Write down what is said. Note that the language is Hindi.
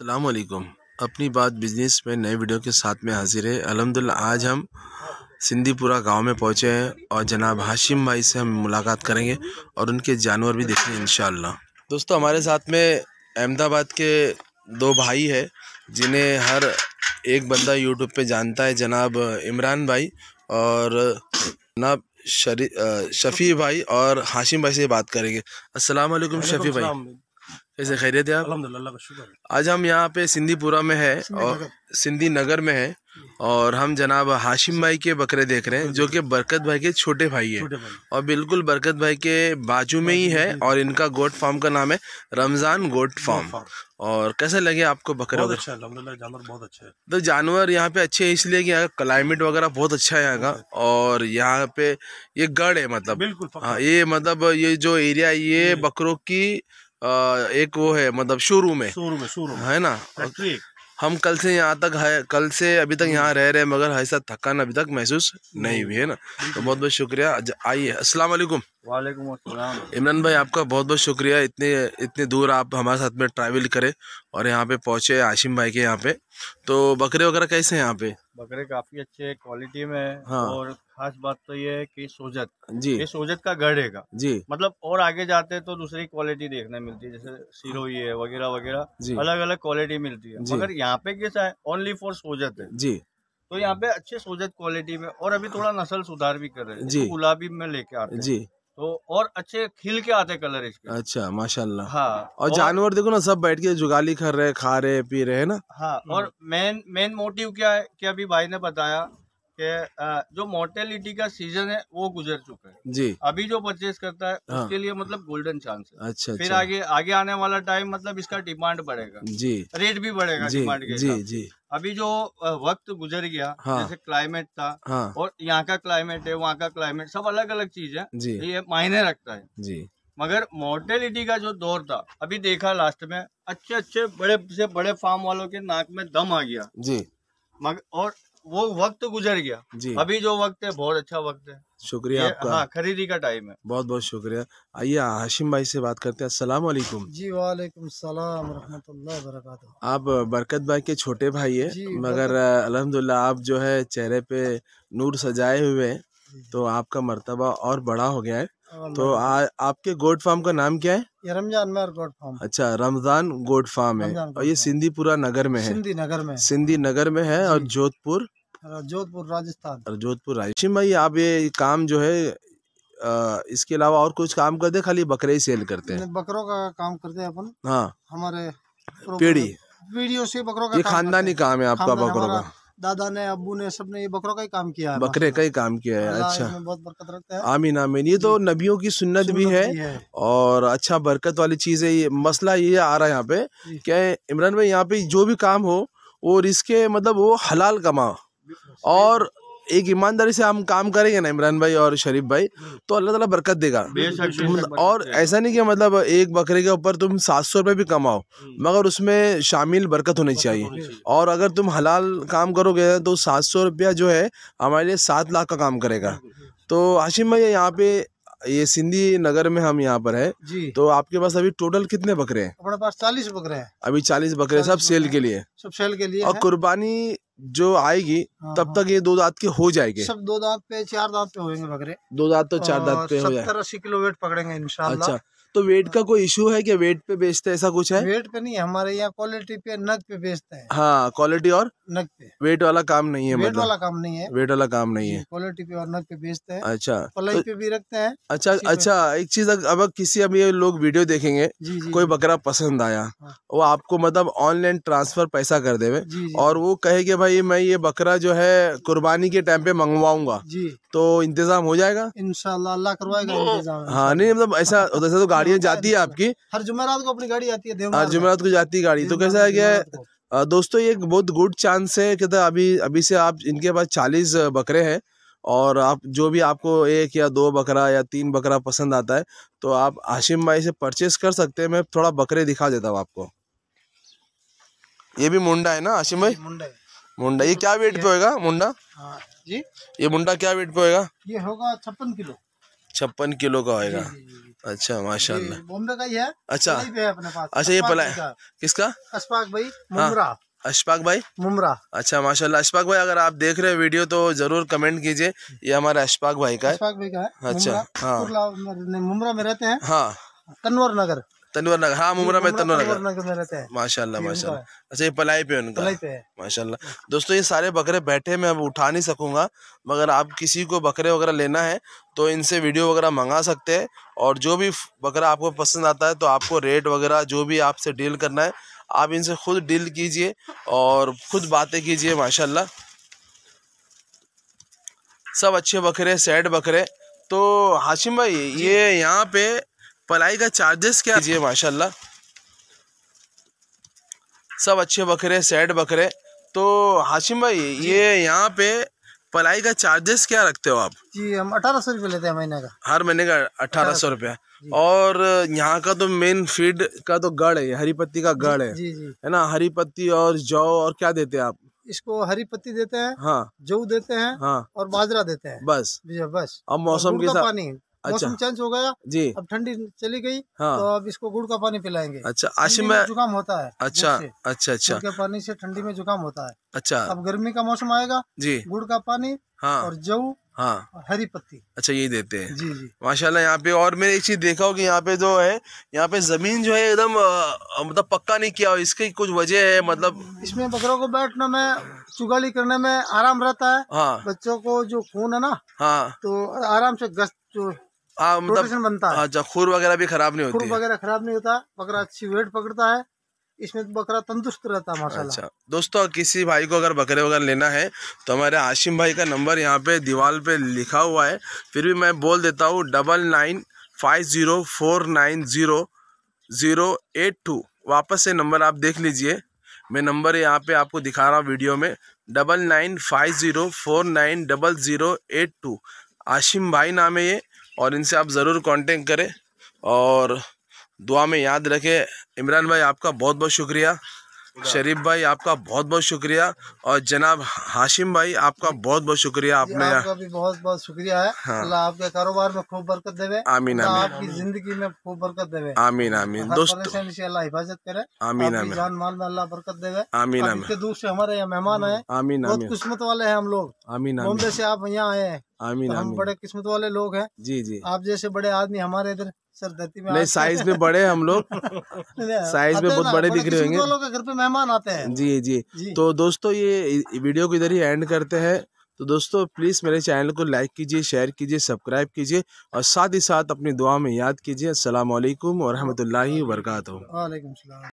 अल्लाम अपनी बात बिज़नेस में नए वीडियो के साथ में हाजिर है। अलहमदिल्ला, आज हम सिंधीपुरा गाँव में पहुँचे हैं और जनाब हाशिम भाई से हम मुलाकात करेंगे और उनके जानवर भी देखेंगे इन दोस्तों, हमारे साथ में अहमदाबाद के दो भाई है, जिन्हें हर एक बंदा यूट्यूब पे जानता है, जनाब इमरान भाई और जनाब शरी शफ़ी भाई और हाशिम भाई से बात करेंगे। अस्सलाम वालेकुम शफ़ी भाई। कैसे खैरियत है आप? आज हम यहाँ पे सिंधीपुरा में है और सिंधी नगर में है और हम जनाब हाशिम भाई के बकरे देख रहे हैं जो कि बरकत भाई के छोटे भाई है। और बिल्कुल बरकत भाई के बाजू में ही है और इनका गोट फार्म का नाम है रमज़ान गोट फार्म। और कैसे लगे आपको बकरे बहुत अच्छा जानवर बहुत अच्छे है। तो जानवर यहाँ पे अच्छे है इसलिए कि यहाँ का क्लाइमेट वगैरह बहुत अच्छा है यहाँ का। और यहाँ पे ये गढ़ है मतलब। बिल्कुल हाँ ये मतलब ये जो एरिया ये बकरों की एक वो है मतलब शोरूम है। शोरूम है शोरूम है। ना? हम कल से यहाँ तक है कल से अभी तक यहाँ रह रहे हैं मगर ऐसा थकान अभी तक महसूस नहीं हुई है ना? तो बहुत बहुत शुक्रिया। आइए अस्सलाम वालेकुम। वालेकुम इमरान भाई आपका बहुत बहुत शुक्रिया। इतने इतने दूर आप हमारे साथ में ट्रैवल करें और यहाँ पे पहुँचे आशिम भाई के यहाँ पे। तो बकरे वगैरह कैसे हैं यहाँ पे? बकरे काफ़ी अच्छे क्वालिटी में हाँ। और खास बात तो ये है कि सोजत। जी। ये सोजत का गढ़ है जी। मतलब और आगे जाते हैं तो दूसरी क्वालिटी देखने मिलती है जैसे सिरोही है। वगैरह वगैरह। अलग अलग क्वालिटी मिलती है। मगर यहाँ पे कैसा है ओनली फॉर सोजत है। जी। तो यहाँ पे अच्छे सोजत क्वालिटी में और अभी थोड़ा नस्ल सुधार भी कर रहे हैं। गुलाबी में लेके आते हैं। जी। तो और अच्छे खिल के आते कलर इसके। अच्छा माशाल्लाह। हाँ और, और जानवर देखो ना सब बैठ के जुगाली कर रहे खा रहे पी रहे है ना? हाँ और मेन मेन मोटिव क्या है कि अभी भाई ने बताया कि जो मोर्टेलिटी का सीज़न है वो गुजर चुका है। जी। अभी जो परचेज करता है हाँ। उसके लिए मतलब गोल्डन चांस है। अच्छा फिर अच्छा। आगे आगे आने वाला टाइम मतलब इसका डिमांड बढ़ेगा। जी। रेट भी बढ़ेगा डिमांड के जी जी। अभी जो वक्त गुजर गया हाँ, जैसे क्लाइमेट था हाँ, और यहाँ का क्लाइमेट है वहाँ का क्लाइमेट सब अलग अलग चीज़ है ये मायने रखता है। जी। मगर मोर्टेलिटी का जो दौर था अभी देखा लास्ट में अच्छे अच्छे बड़े से बड़े फार्म वालों के नाक में दम आ गया। जी। मगर और वो वक्त गुजर गया। जी। अभी जो वक्त है बहुत अच्छा वक्त है। शुक्रिया आपका। हाँ खरीदी का टाइम है। बहुत बहुत शुक्रिया। आइए हाशिम भाई से बात करते हैं। अस्सलाम वालेकुम। जी वालेकुम सलाम रहमतुल्लाह बरकातहू आप बरकत भाई के छोटे भाई है मगर अल्हम्दुलिल्लाह आप जो है चेहरे पे नूर सजाए हुए हैं तो आपका मर्तबा और बड़ा हो गया है। तो आ, आपके गोट फार्म का नाम क्या है? ये रमज़ान मेर गोट फार्म। अच्छा रमज़ान गोट फार्म है। और ये सिंधीपुरा नगर में है। सिंधी नगर में। सिंधी नगर में है और जोधपुर। जोधपुर राजस्थान। और जोधपुर राजस्थान भाई आप ये काम जो है आ, इसके अलावा और कुछ काम करते खाली बकरे ही सेल करते हैं? बकरों का काम करते हैं अपन। हाँ। हमारे पीढ़ी वीडियो से बकरों का ये खानदानी काम है आपका बकरों का। दादा ने अबू ने सबने ये बकरों का ही काम किया है बकरे का ही काम किया है अच्छा। बहुत बरकत रखता है। आमीन आमीन। ये तो नबियों की सुन्नत भी है, है। और अच्छा बरकत वाली चीज़ है ये मसला ये आ रहा है यहाँ पे क्या इमरान भाई यहाँ पे जो भी काम हो वो रिस्के मतलब वो हलाल कमा। और एक ईमानदारी से हम काम करेंगे ना इमरान भाई और शरीफ भाई तो अल्लाह ताला बरकत देगा। और ऐसा नहीं कि मतलब एक बकरे के ऊपर तुम सात सौ रुपये भी कमाओ हम्म। मगर उसमें शामिल बरकत होनी चाहिए। और अगर तुम हलाल काम करोगे तो सात सौ रुपया जो है हमारे लिए सात लाख का काम करेगा। तो हाशिम भाई यहाँ पे ये सिंधी नगर में हम यहाँ पर है। जी। तो आपके पास अभी टोटल कितने बकरे हैं? अपने पास चालीस बकरे हैं। अभी चालीस बकरे सब सेल के लिए। सब सेल के लिए और कुर्बानी जो आएगी हाँ, तब तक ये दो दांत के हो जाएँगे। सब दो दांत पे चार दांत पे होंगे बकरे। दो दांत तो चार दांत पे हो जाएँगे। सत्तर अस्सी किलो वेट पकड़ेंगे इंशाल्लाह। अच्छा। तो वेट का कोई इशू है कि वेट पे बेचते ऐसा कुछ है? वेट पे नहीं हमारे यहाँ क्वालिटी पे नग पे बेचते हैं। हाँ क्वालिटी और नग पे। वेट वाला काम नहीं है वेट मतलब। वाला काम नहीं है। वेट वाला काम नहीं है। क्वालिटी पे और नग पे बेचते हैं। अच्छा। पलाई तो, पे भी रखते हैं। अच्छा अच्छा एक चीज़ अब किसी अभी लोग वीडियो देखेंगे कोई बकरा पसंद आया हाँ। वो आपको मतलब ऑनलाइन ट्रांसफ़र पैसा कर देवे और वो कहे कि भाई मैं ये बकरा जो है कुर्बानी के टाइम पे मंगवाऊँगा। तो इंतज़ाम हो जाएगा? इनशाला अल्लाह करवाएगा इंतज़ाम हाँ नहीं मतलब ऐसा वैसे तो गाड़ियाँ जाती है आपकी। हर जुमेरात को अपनी गाड़ी आती है हर जुमेरात को जाती है गाड़ी। तो कैसा है क्या दोस्तों ये एक बहुत गुड चांस है कि अभी अभी से आप इनके पास चालीस बकरे हैं और आप जो भी आपको एक या दो बकरा या तीन बकरा पसंद आता है तो आप आशिम भाई से परचेस कर सकते हैं। मैं थोड़ा बकरे दिखा देता हूँ आपको। ये भी मुंडा है ना आशिम भाई? मुंडा मुंडा ये क्या वेट पे होगा मुंडा? हाँ, जी? ये मुंडा क्या वेट पे होगा ये होगा छप्पन किलो। छप्पन किलो का होएगा। अच्छा माशाल्लाह। बॉम्बे का ही है। अच्छा। है अपने पास। अच्छा ये अशफाक पला भाई का। किसका? अशफाक भाई मुमरा। अशफाक भाई? मुमरा। अच्छा माशाल्लाह। अशफाक भाई अगर आप देख रहे हैं वीडियो तो ज़रूर कमेंट कीजिए। ये हमारा अशफाक भाई का है। अशफाक भाई का है। अच्छा, हाँ। मुमरा में रहते हैं। हाँ। कन्वर नगर। तनवर नगर हाँ मुमरा में तनवर नगर माशाल्लाह माशाल्लाह अच्छा ये पलाई पे उनका माशाल्लाह दोस्तों ये सारे बकरे बैठे मैं अब उठा नहीं सकूँगा मगर आप किसी को बकरे वगैरह लेना है तो इनसे वीडियो वगैरह मंगा सकते हैं और जो भी बकरा आपको पसंद आता है तो आपको रेट वगैरह जो भी आपसे डील करना है आप इनसे खुद डील कीजिए और खुद बातें कीजिए माशाल्लाह सब अच्छे बकरे सैड बकरे तो हाशिम भाई ये यहाँ पे पलाई का चार्जेस क्या कीजिए माशाल्लाह। सब अच्छे बकरे सैड बकरे तो हाशिम भाई ये यहाँ पे पलाई का चार्जेस क्या रखते हो आप? जी हम अठारह सौ रुपये लेते हैं महीने का। हर महीने का अठारह सौ रुपया। और यहाँ का तो मेन फ़ीड का तो गढ़ है हरी पत्ती का गढ़ है। जी जी। है ना? हरी पत्ती और जौ और क्या देते हैं आप? इसको हरी पत्ती देते हैं हाँ। जौ देते हैं हाँ। और बाजरा देते हैं। बस। बस। अब मौसम के साथ पानी। अच्छा। मौसम चेंज हो गया जी। अब ठंडी चली गई हाँ। तो अब इसको गुड़ का पानी पिलाएँगे। अच्छा आशिम में जुकाम होता है अच्छा अच्छा अच्छा। गुड़ के पानी से ठंडी में जुकाम होता है। अच्छा। अब गर्मी का मौसम आएगा जी। गुड़ का पानी हाँ। और जऊ हाँ। हरी पत्ती। अच्छा यही देते हैं। जी जी। माशाल्लाह यहाँ पे और मैंने एक चीज़ देखा हो कि यहाँ पे जो है यहाँ पे ज़मीन जो है एकदम मतलब पक्का नहीं किया हो इसकी कुछ वजह है मतलब इसमें बकरों को बैठने में चुगाली करने में आराम रहता है। हाँ। बच्चों को जो खून है ना हाँ। तो आराम से गश्त हाँ मतलब बनता है। अच्छा खुर वगैरह भी खराब नहीं खुर होती है। वगैरह खराब नहीं होता बकरा अच्छी वेट पकड़ता है इसमें तो बकरा तंदुरुस्त रहता है माशाल्लाह। अच्छा दोस्तों किसी भाई को अगर बकरे वगैरह लेना है तो हमारे आशिम भाई का नंबर यहाँ पे दीवार पे लिखा हुआ है। फिर भी मैं बोल देता हूँ double nine five zero four nine zero zero eight two वापस से नंबर आप देख लीजिए। मैं नंबर यहाँ पे आपको दिखा रहा हूँ वीडियो में। Double nine five zero four nine double zero eight two Ashim भाई नाम है ये। और इनसे आप ज़रूर कांटेक्ट करें और दुआ में याद रखें। इमरान भाई, आपका बहुत बहुत शुक्रिया। शरीफ भाई आपका बहुत बहुत शुक्रिया। और जनाब हाशिम भाई आपका बहुत बहुत शुक्रिया आपने आपका भी बहुत बहुत शुक्रिया है। हाँ। अल्लाह आपके कारोबार में खूब बरकत देवे। आमीन आमीन। आपकी ज़िंदगी में खूब बरकत देवे। आमीन आमीन। दोस्तों से अल्लाह हिफाजत करे। आमीन आमीन। जान माल में अल्लाह बरकत देवे। आमीन आमीन। इतने दूर से हमारे यहाँ मेहमान आए। आमीन बहुत आमीन। किस्मत वाले हैं हम लोग। आमीन बॉम्बे से आप यहाँ आए हैं। आमीन तो हम बड़े किस्मत वाले लोग हैं। जी जी। आप जैसे बड़े आदमी हमारे इधर सर धरती में नहीं साइज़ में बड़े हम लोग। साइज़ में बहुत बड़े दिख रहे होंगे। वालों घर पे मेहमान आते हैं। जी जी। जी। तो दोस्तों ये वीडियो को इधर ही एंड करते हैं। तो दोस्तों प्लीज़ मेरे चैनल को लाइक कीजिए शेयर कीजिए सब्सक्राइब कीजिए और साथ ही साथ अपनी दुआ में याद कीजिए। असल वरहमल वरक सलाम